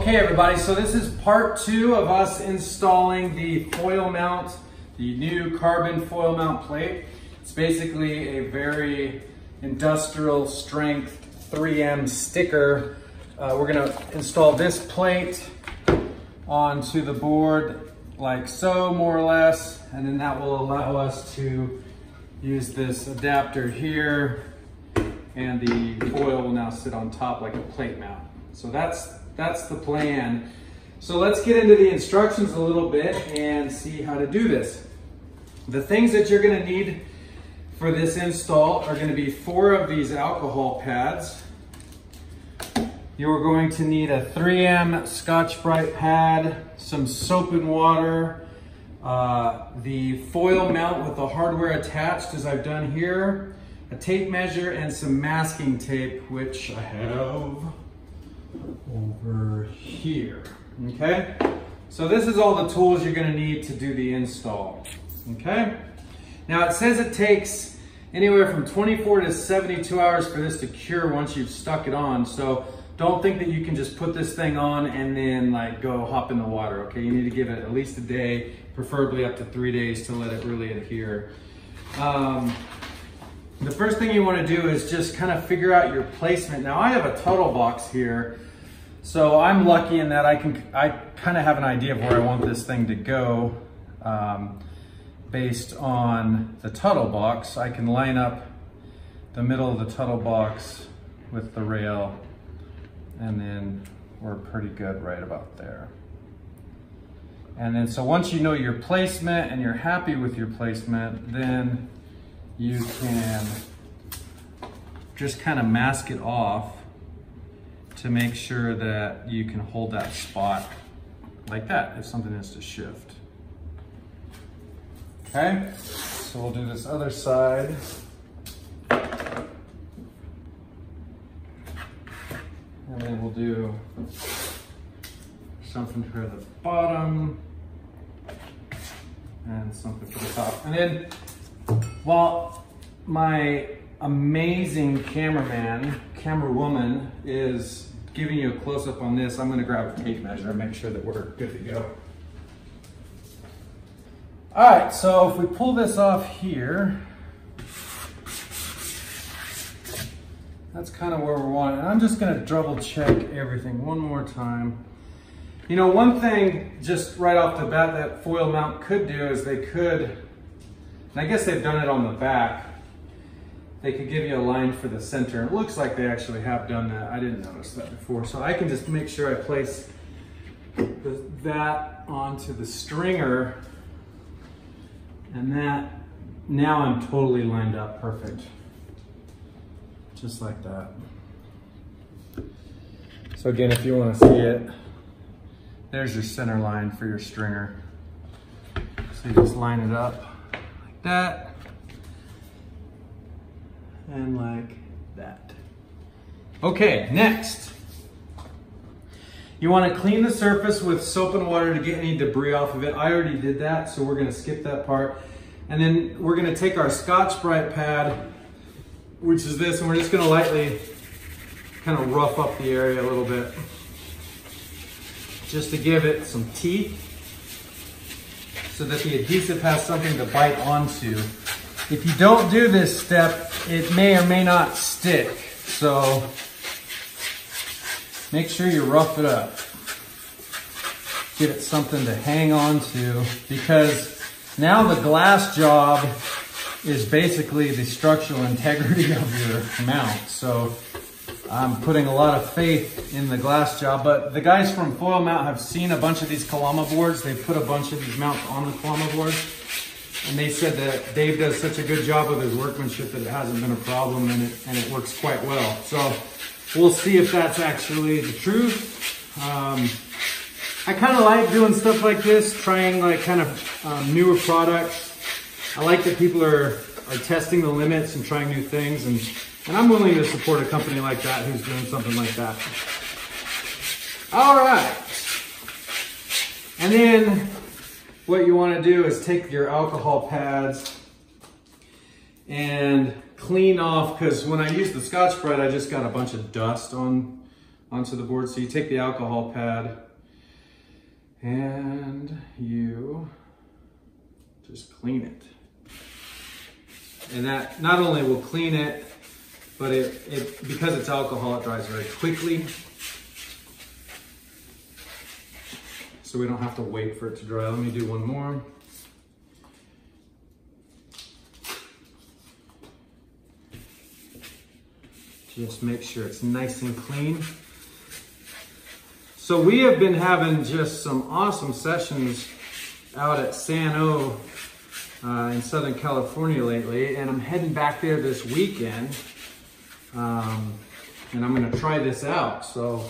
Okay everybody, so this is part two of us installing the foil mount, the new carbon foil mount plate. It's basically a very industrial strength 3M sticker. Uh, we're gonna install this plate onto the board like so, more or less, and then that will allow us to use this adapter here and the foil will now sit on top like a plate mount. So that's that's the plan. So let's get into the instructions a little bit and see how to do this. The things that you're gonna need for this install are gonna be four of these alcohol pads. You're going to need a 3M Scotch-Brite pad, some soap and water, uh, the foil mount with the hardware attached as I've done here, a tape measure and some masking tape, which I have over here, okay? So this is all the tools you're gonna need to do the install, okay? Now it says it takes anywhere from 24 to 72 hours for this to cure once you've stuck it on. So don't think that you can just put this thing on and then like go hop in the water, okay? You need to give it at least a day, preferably up to three days to let it really adhere. Um, the first thing you wanna do is just kind of figure out your placement. Now I have a Tuttle box here, so I'm lucky in that I can, I kind of have an idea of where I want this thing to go um, based on the Tuttle box. I can line up the middle of the Tuttle box with the rail and then we're pretty good right about there. And then, so once you know your placement and you're happy with your placement, then you can just kind of mask it off to make sure that you can hold that spot like that if something is to shift. Okay, so we'll do this other side. And then we'll do something for the bottom and something for the top. And then while my amazing cameraman, camera woman, is giving you a close up on this, I'm gonna grab a tape measure and make sure that we're good to go. All right, so if we pull this off here, that's kind of where we're wanting. And I'm just gonna double check everything one more time. You know, one thing just right off the bat that foil mount could do is they could and I guess they've done it on the back. They could give you a line for the center. It looks like they actually have done that. I didn't notice that before. So I can just make sure I place the, that onto the stringer and that, now I'm totally lined up perfect. Just like that. So again, if you want to see it, there's your center line for your stringer. So you just line it up like that, and like that. Okay, next. You wanna clean the surface with soap and water to get any debris off of it. I already did that, so we're gonna skip that part. And then we're gonna take our Scotch-Brite pad, which is this, and we're just gonna lightly kind of rough up the area a little bit just to give it some teeth so that the adhesive has something to bite onto. If you don't do this step, it may or may not stick. So make sure you rough it up. Give it something to hang on to because now the glass job is basically the structural integrity of your mount. So I'm putting a lot of faith in the glass job, but the guys from Foil Mount have seen a bunch of these Kalama boards. They put a bunch of these mounts on the Kalama boards. And they said that Dave does such a good job with his workmanship that it hasn't been a problem and it, and it works quite well. So we'll see if that's actually the truth. Um, I kind of like doing stuff like this, trying like kind of um, newer products. I like that people are, are testing the limits and trying new things and and I'm willing to support a company like that who's doing something like that. All right. And then what you want to do is take your alcohol pads and clean off, because when I used the Scotch-Brite, I just got a bunch of dust on, onto the board. So you take the alcohol pad and you just clean it. And that not only will clean it, but it, it because it's alcohol, it dries very quickly. So we don't have to wait for it to dry. Let me do one more. Just make sure it's nice and clean. So we have been having just some awesome sessions out at San O uh, in Southern California lately, and I'm heading back there this weekend. Um, and I'm gonna try this out. So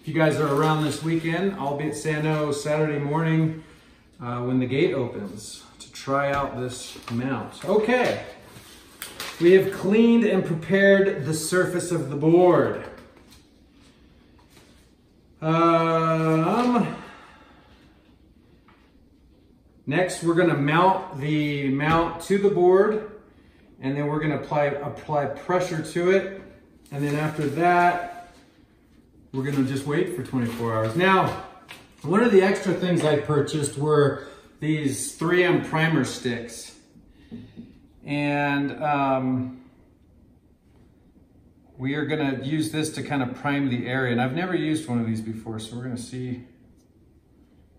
if you guys are around this weekend, I'll be at San O Saturday morning uh, when the gate opens to try out this mount. Okay, we have cleaned and prepared the surface of the board. Um, next, we're gonna mount the mount to the board and then we're gonna apply, apply pressure to it. And then after that, we're gonna just wait for 24 hours. Now, one of the extra things I purchased were these 3M primer sticks. And um, we are gonna use this to kind of prime the area. And I've never used one of these before, so we're gonna see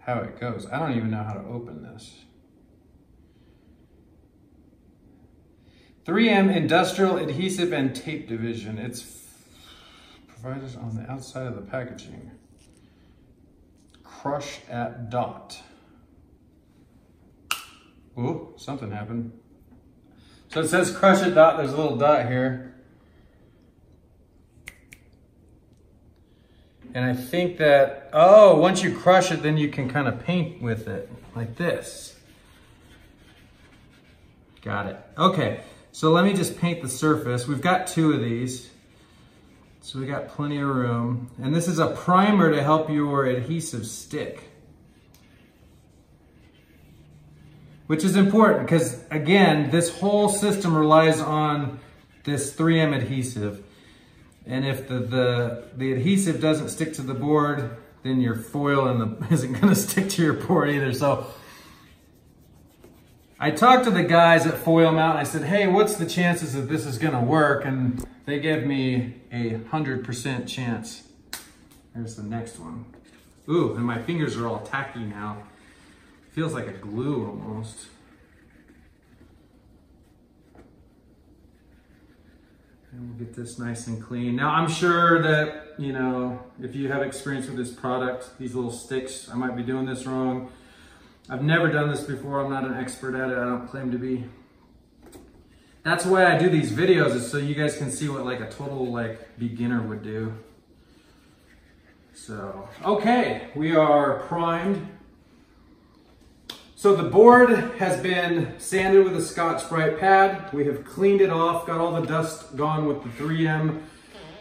how it goes. I don't even know how to open this. 3M Industrial Adhesive and Tape Division. It's provided on the outside of the packaging. Crush at dot. Oh, something happened. So it says crush at dot, there's a little dot here. And I think that, oh, once you crush it, then you can kind of paint with it like this. Got it. Okay. So let me just paint the surface. We've got two of these. So we got plenty of room. And this is a primer to help your adhesive stick. Which is important because again, this whole system relies on this 3M adhesive. And if the, the, the adhesive doesn't stick to the board, then your foil the, isn't gonna stick to your board either. So I talked to the guys at Foil Mount. And I said, hey, what's the chances that this is gonna work? And they gave me a 100% chance. There's the next one. Ooh, and my fingers are all tacky now. Feels like a glue almost. And we'll get this nice and clean. Now I'm sure that, you know, if you have experience with this product, these little sticks, I might be doing this wrong. I've never done this before. I'm not an expert at it. I don't claim to be. That's why I do these videos is so you guys can see what like a total like beginner would do. So, okay, we are primed. So the board has been sanded with a Scotch-Brite pad. We have cleaned it off, got all the dust gone with the 3M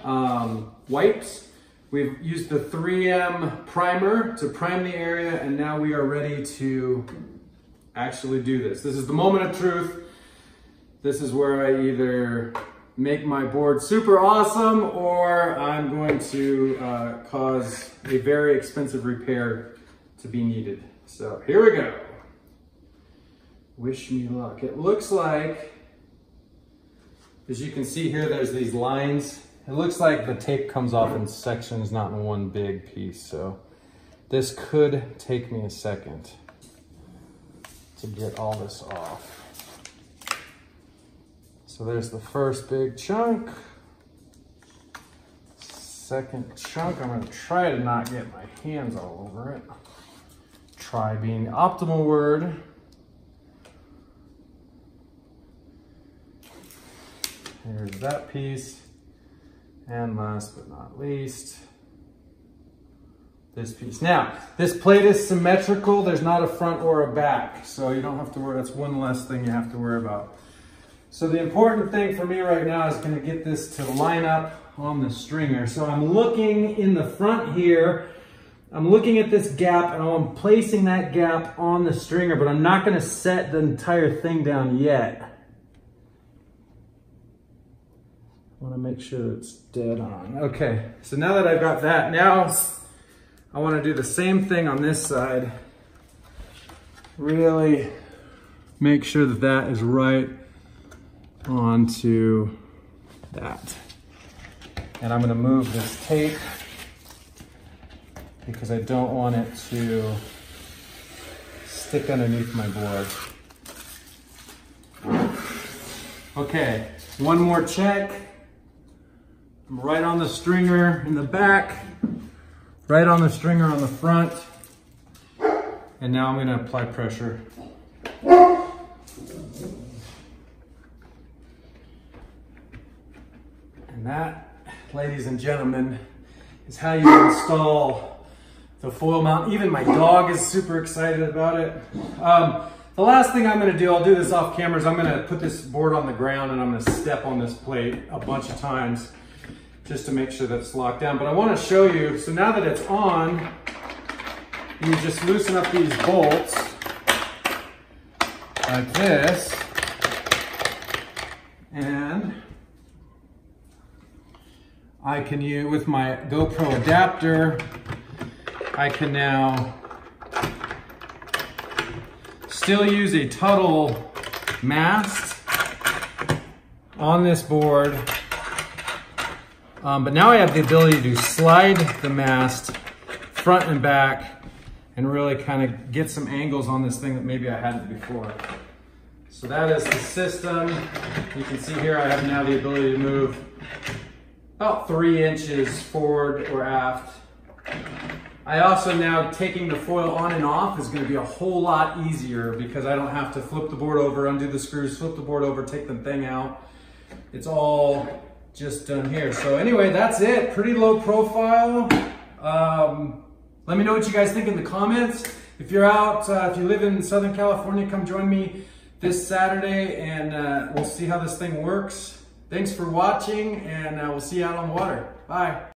um, wipes. We've used the 3M primer to prime the area and now we are ready to actually do this. This is the moment of truth. This is where I either make my board super awesome or I'm going to uh, cause a very expensive repair to be needed. So here we go. Wish me luck. It looks like, as you can see here, there's these lines it looks like the tape comes off in sections, not in one big piece. So this could take me a second to get all this off. So there's the first big chunk. Second chunk, I'm gonna try to not get my hands all over it. Try being the optimal word. Here's that piece. And last but not least, this piece. Now, this plate is symmetrical. There's not a front or a back, so you don't have to worry. That's one less thing you have to worry about. So the important thing for me right now is gonna get this to line up on the stringer. So I'm looking in the front here, I'm looking at this gap and I'm placing that gap on the stringer, but I'm not gonna set the entire thing down yet. Want to make sure it's dead on. Okay, so now that I've got that, now I want to do the same thing on this side. Really make sure that that is right onto that. And I'm gonna move this tape because I don't want it to stick underneath my board. Okay, one more check. I'm right on the stringer in the back, right on the stringer on the front. And now I'm gonna apply pressure. And that, ladies and gentlemen, is how you install the foil mount. Even my dog is super excited about it. Um, the last thing I'm gonna do, I'll do this off camera, is I'm gonna put this board on the ground and I'm gonna step on this plate a bunch of times just to make sure that's locked down. But I wanna show you, so now that it's on, you just loosen up these bolts like this. And I can use, with my GoPro adapter, I can now still use a Tuttle mast on this board. Um, but now I have the ability to slide the mast front and back and really kind of get some angles on this thing that maybe I hadn't before. So that is the system. You can see here I have now the ability to move about three inches forward or aft. I also now taking the foil on and off is gonna be a whole lot easier because I don't have to flip the board over, undo the screws, flip the board over, take the thing out. It's all just done here. So anyway, that's it. Pretty low profile. Um, let me know what you guys think in the comments. If you're out, uh, if you live in Southern California, come join me this Saturday and uh, we'll see how this thing works. Thanks for watching and uh, we'll see you out on the water. Bye.